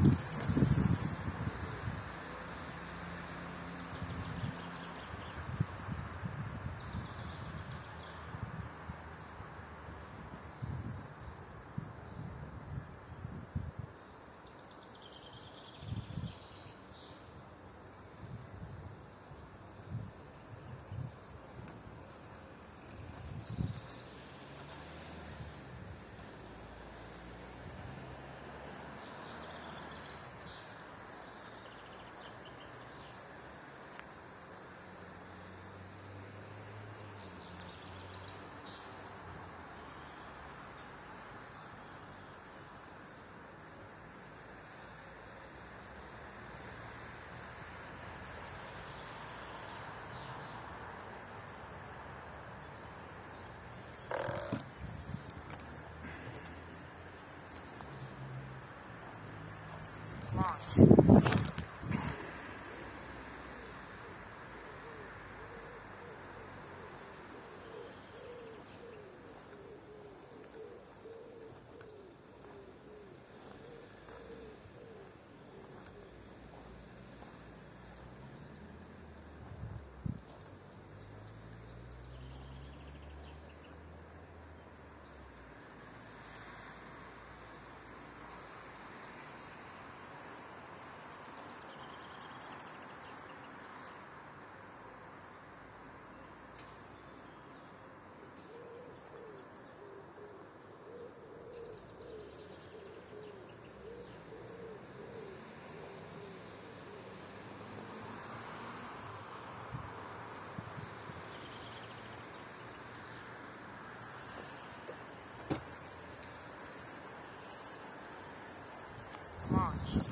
you. Launch. Launch.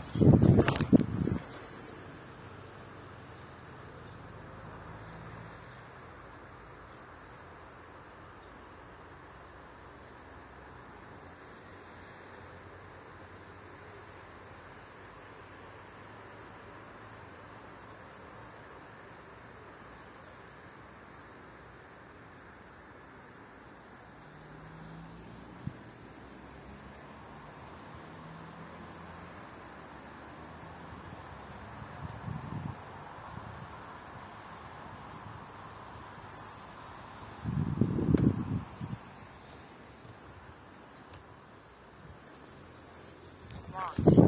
launch.